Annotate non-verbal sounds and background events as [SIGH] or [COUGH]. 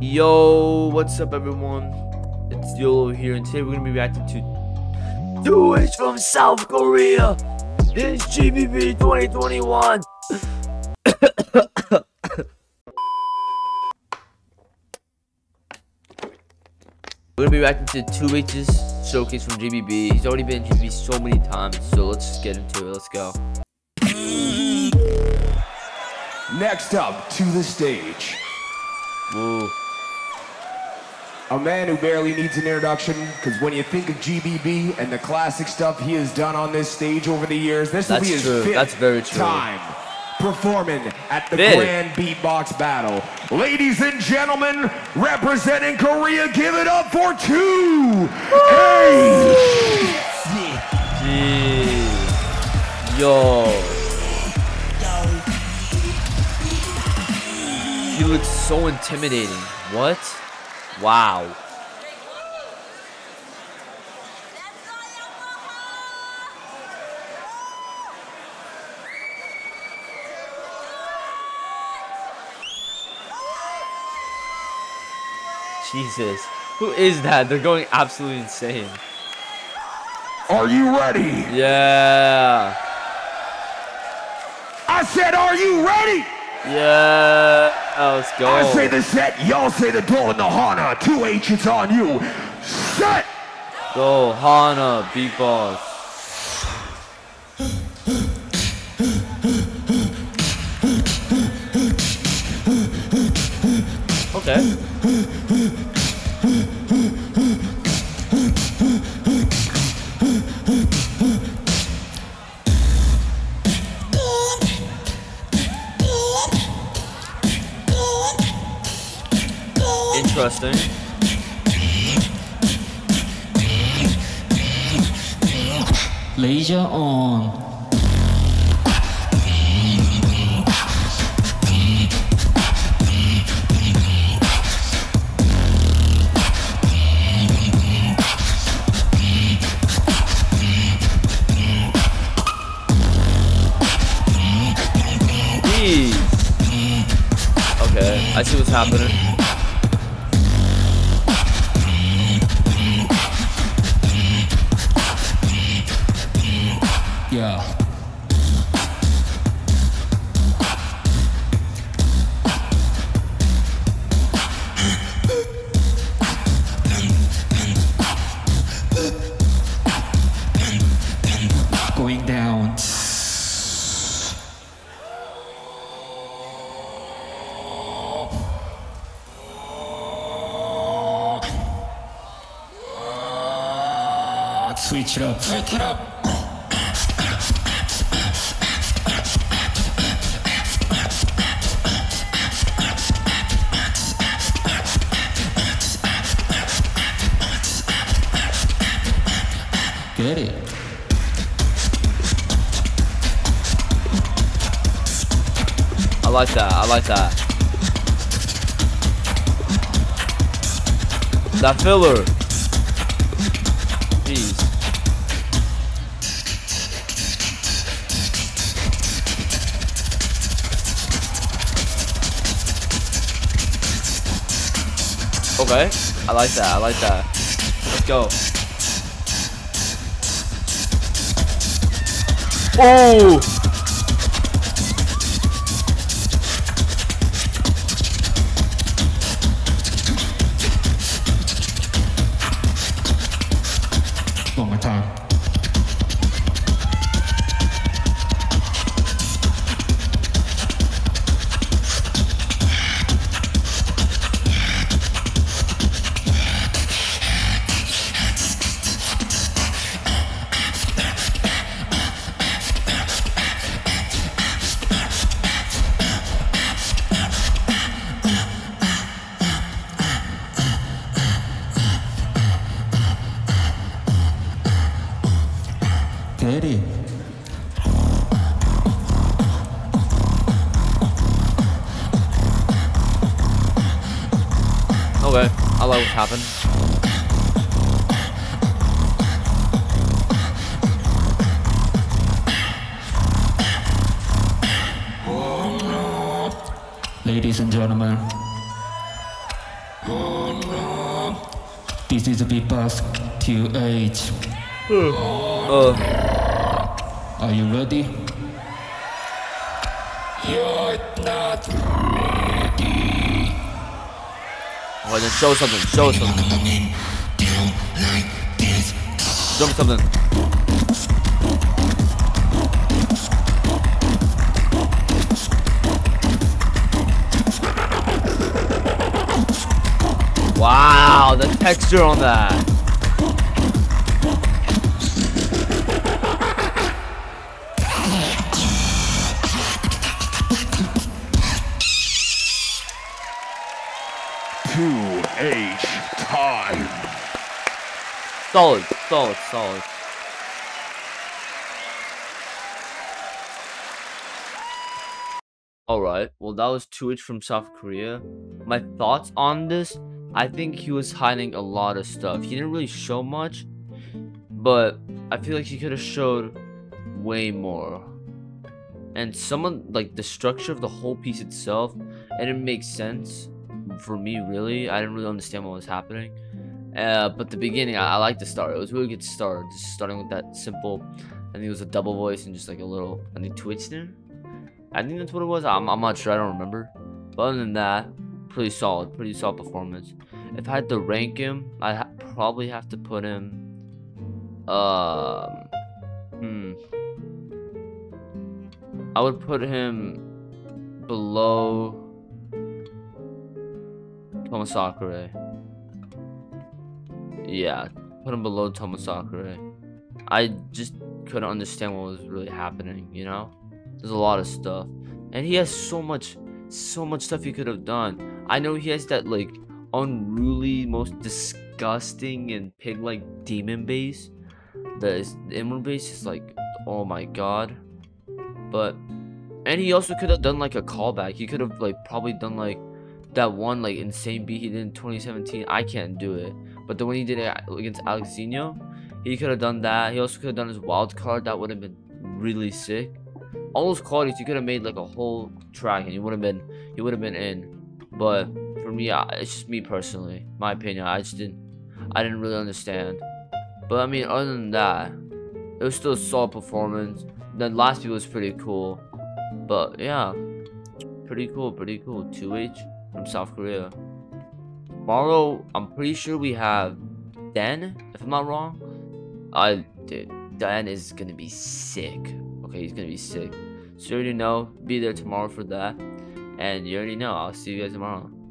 Yo, what's up everyone? It's Yolow here and today we're gonna be reacting to Duets from South Korea in GBB 2021. [COUGHS] we're gonna be reacting to 2H's showcase from GBB. He's already been in GBB so many times, so let's just get into it. Let's go. Next up to the stage, Woo. A man who barely needs an introduction because when you think of GBB and the classic stuff he has done on this stage over the years, this will That's be his true. fifth That's very true. time performing at the. Grand Beatbox Battle. Ladies and gentlemen, representing Korea, give it up for two H. Jeez. Yo. He looks so intimidating. What? Wow. Jesus. Who is that? They're going absolutely insane. Are you ready? Yeah. I said, are you ready? Yeah. Oh, let's go. I say the set, y'all say the door in the Hana. Two it's on you. Set! Go, Hana, beat boss. Okay. Interesting. Laser on. Jeez. Okay, I see what's happening. Yeah. Going down. Switch it up. Switch it up. Get it. I like that. I like that. That filler. Jeez. Okay. I like that. I like that. Let's go. Oh! Get. Okay. I like what's happened. Ladies and gentlemen, This is a big buff QH. Uh, Are you ready? you're not oh, then show us something. Show us something. Show me something. Wow, the texture on that. Two H time. Solid, solid, solid. Alright, well that was 2H from South Korea. My thoughts on this, I think he was hiding a lot of stuff. He didn't really show much, but I feel like he could have showed way more. And some of like the structure of the whole piece itself, and it didn't make sense for me really. I didn't really understand what was happening. Uh, but the beginning, I, I like the start. It was really good start. Just starting with that simple, I think it was a double voice and just like a little, I think twitch there. I think that's what it was. I'm, I'm not sure. I don't remember. But other than that, pretty solid. Pretty solid performance. If I had to rank him, I'd ha probably have to put him. Um. Hmm. I would put him below Tomazacre. Yeah, put him below Tomazacre. I just couldn't understand what was really happening, you know? There's a lot of stuff. And he has so much so much stuff he could have done. I know he has that like unruly, most disgusting and pig-like demon bass. The, the emerald bass is like, oh my god. But and he also could have done like a callback. He could have like probably done like that one like insane beat he did in 2017. I can't do it. But the one he did against Alexinho, he could have done that. He also could have done his wild card. That would have been really sick all those qualities you could have made like a whole track and you would have been he would have been in but for me I, it's just me personally my opinion i just didn't i didn't really understand but i mean other than that it was still a solid performance the last beat was pretty cool but yeah pretty cool pretty cool 2h from south korea tomorrow i'm pretty sure we have Dan, if i'm not wrong i did Dan is gonna be sick. Okay, he's gonna be sick. So you already know, be there tomorrow for that. And you already know, I'll see you guys tomorrow.